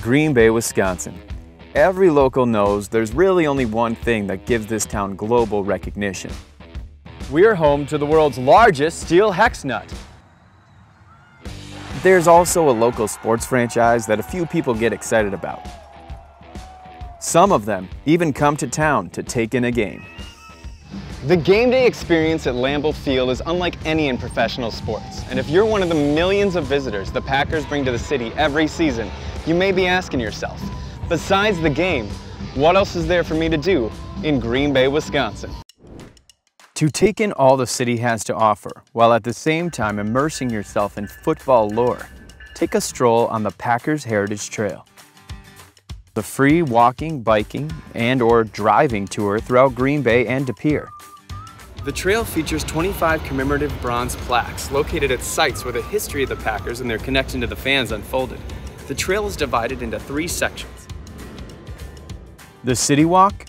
Green Bay, Wisconsin. Every local knows there's really only one thing that gives this town global recognition. We're home to the world's largest steel hex nut. There's also a local sports franchise that a few people get excited about. Some of them even come to town to take in a game. The game day experience at Lambeau Field is unlike any in professional sports. And if you're one of the millions of visitors the Packers bring to the city every season, you may be asking yourself, besides the game, what else is there for me to do in Green Bay, Wisconsin? To take in all the city has to offer, while at the same time immersing yourself in football lore, take a stroll on the Packers Heritage Trail. The free walking, biking, and or driving tour throughout Green Bay and De Pere. The trail features 25 commemorative bronze plaques located at sites where the history of the Packers and their connection to the fans unfolded. The trail is divided into three sections. The City Walk,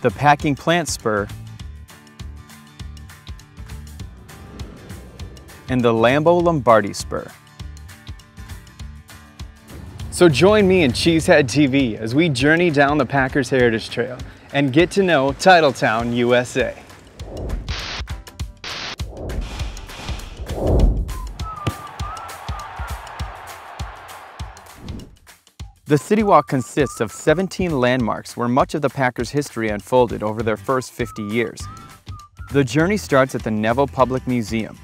the Packing Plant Spur, and the Lambeau Lombardi Spur. So join me in Cheesehead TV as we journey down the Packers Heritage Trail and get to know Titletown, USA. The City Walk consists of 17 landmarks where much of the Packers' history unfolded over their first 50 years. The journey starts at the Neville Public Museum,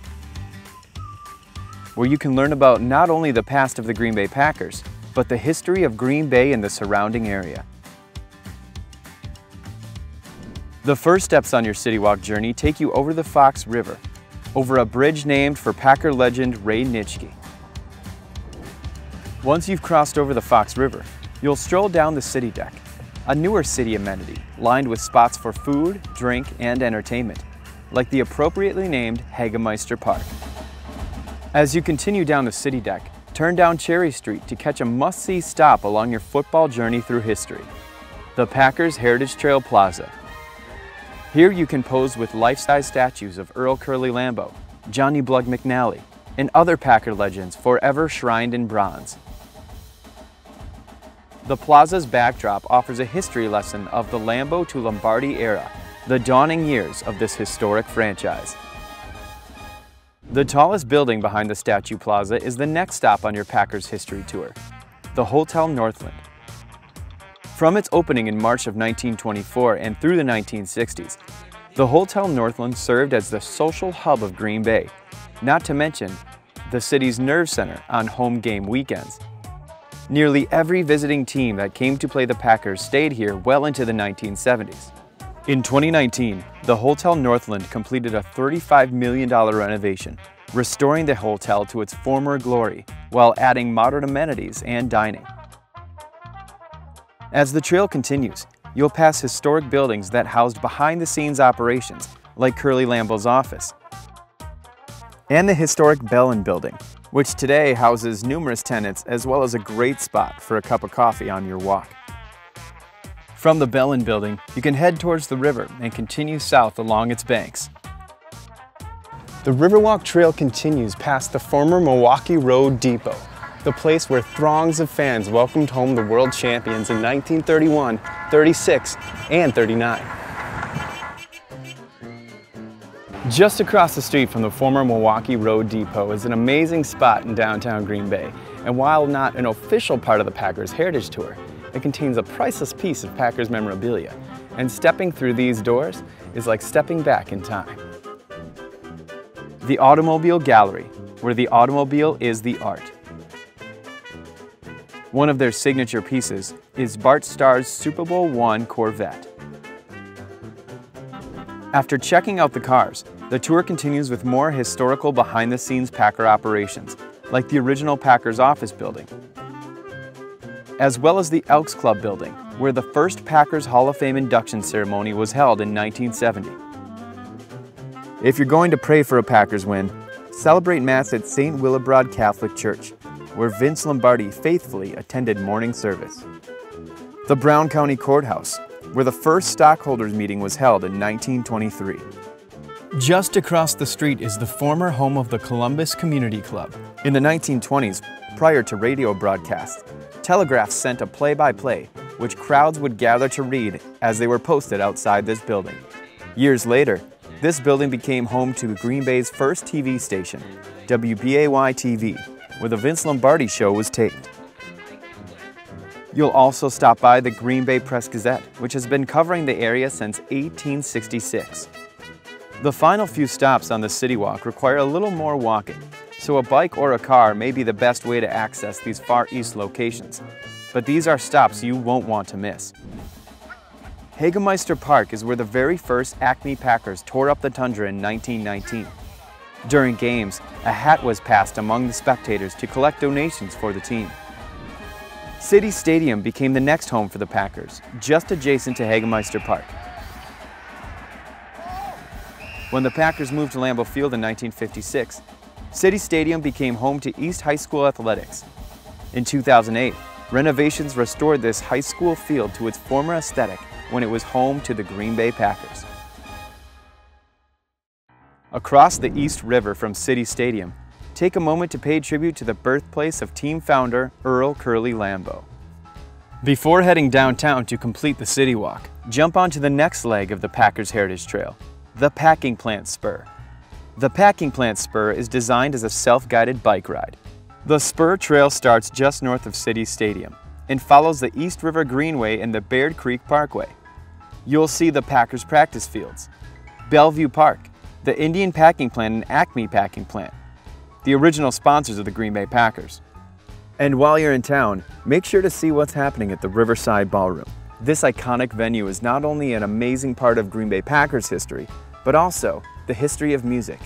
where you can learn about not only the past of the Green Bay Packers, but the history of Green Bay and the surrounding area. The first steps on your City Walk journey take you over the Fox River, over a bridge named for Packer legend Ray Nitschke. Once you've crossed over the Fox River, you'll stroll down the city deck, a newer city amenity lined with spots for food, drink, and entertainment, like the appropriately named Hagemeister Park. As you continue down the city deck, turn down Cherry Street to catch a must-see stop along your football journey through history, the Packers Heritage Trail Plaza. Here you can pose with life-size statues of Earl Curly Lambeau, Johnny Blood McNally, and other Packer legends forever shrined in bronze. The plaza's backdrop offers a history lesson of the Lambeau to Lombardi era, the dawning years of this historic franchise. The tallest building behind the Statue Plaza is the next stop on your Packers history tour, the Hotel Northland. From its opening in March of 1924 and through the 1960s, the Hotel Northland served as the social hub of Green Bay, not to mention the city's nerve center on home game weekends. Nearly every visiting team that came to play the Packers stayed here well into the 1970s. In 2019, the Hotel Northland completed a $35 million renovation, restoring the hotel to its former glory while adding modern amenities and dining. As the trail continues, you'll pass historic buildings that housed behind-the-scenes operations, like Curly Lambeau's office, and the historic Bellin Building, which today houses numerous tenants as well as a great spot for a cup of coffee on your walk. From the Bellin Building, you can head towards the river and continue south along its banks. The Riverwalk Trail continues past the former Milwaukee Road Depot, the place where throngs of fans welcomed home the world champions in 1931, 36, and 39. Just across the street from the former Milwaukee Road Depot is an amazing spot in downtown Green Bay. And while not an official part of the Packers Heritage Tour, it contains a priceless piece of Packers memorabilia. And stepping through these doors is like stepping back in time. The Automobile Gallery, where the automobile is the art. One of their signature pieces is Bart Starr's Super Bowl I Corvette. After checking out the cars, the tour continues with more historical behind-the-scenes Packer operations, like the original Packers office building, as well as the Elks Club building, where the first Packers Hall of Fame induction ceremony was held in 1970. If you're going to pray for a Packers win, celebrate Mass at St. Willebrord Catholic Church, where Vince Lombardi faithfully attended morning service. The Brown County Courthouse, where the first stockholders meeting was held in 1923 Just across the street is the former home of the Columbus Community Club. In the 1920s, prior to radio broadcasts, telegraphs sent a play-by-play -play, which crowds would gather to read as they were posted outside this building. Years later, this building became home to Green Bay's first TV station, WBAY TV, where the Vince Lombardi show was taped. You'll also stop by the Green Bay Press Gazette, which has been covering the area since 1866. The final few stops on the City Walk require a little more walking, so a bike or a car may be the best way to access these Far East locations. But these are stops you won't want to miss. Hagemeister Park is where the very first Acme Packers tore up the tundra in 1919. During games, a hat was passed among the spectators to collect donations for the team. City Stadium became the next home for the Packers, just adjacent to Hagemeister Park. When the Packers moved to Lambeau Field in 1956, City Stadium became home to East High School athletics. In 2008, renovations restored this high school field to its former aesthetic when it was home to the Green Bay Packers. Across the East River from City Stadium, take a moment to pay tribute to the birthplace of team founder Earl Curly Lambeau. Before heading downtown to complete the City Walk, jump onto the next leg of the Packers Heritage Trail, the Packing Plant Spur. The Packing Plant Spur is designed as a self-guided bike ride. The Spur Trail starts just north of City Stadium and follows the East River Greenway and the Baird Creek Parkway. You'll see the Packers practice fields, Bellevue Park, the Indian Packing Plant and Acme Packing Plant, the original sponsors of the Green Bay Packers. And while you're in town, make sure to see what's happening at the Riverside Ballroom. This iconic venue is not only an amazing part of Green Bay Packers history, but also the history of music.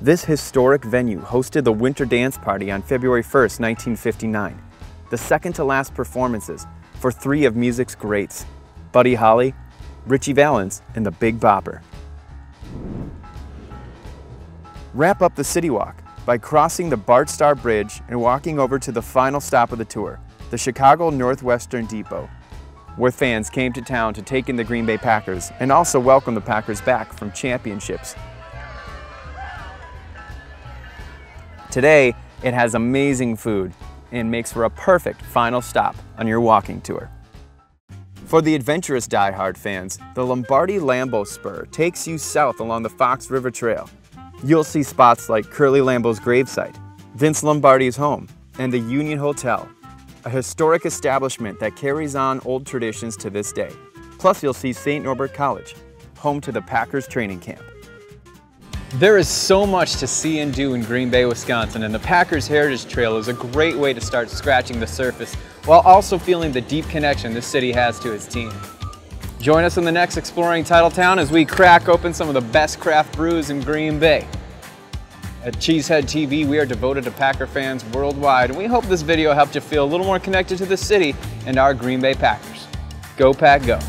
This historic venue hosted the Winter Dance Party on February 1, 1959, the second to last performances for three of music's greats, Buddy Holly, Ritchie Valens, and the Big Bopper. Wrap up the City Walk by crossing the Bart Starr Bridge and walking over to the final stop of the tour, the Chicago Northwestern Depot, where fans came to town to take in the Green Bay Packers and also welcome the Packers back from championships. Today, it has amazing food and makes for a perfect final stop on your walking tour. For the adventurous die-hard fans, the Lombardi Lambeau Spur takes you south along the Fox River Trail. You'll see spots like Curly Lambeau's gravesite, Vince Lombardi's home, and the Union Hotel, a historic establishment that carries on old traditions to this day. Plus you'll see St. Norbert College, home to the Packers training camp. There is so much to see and do in Green Bay, Wisconsin, and the Packers Heritage Trail is a great way to start scratching the surface while also feeling the deep connection this city has to its team. Join us in the next Exploring Titletown as we crack open some of the best craft brews in Green Bay. At Cheesehead TV, we are devoted to Packer fans worldwide, and we hope this video helped you feel a little more connected to the city and our Green Bay Packers. Go Pack Go!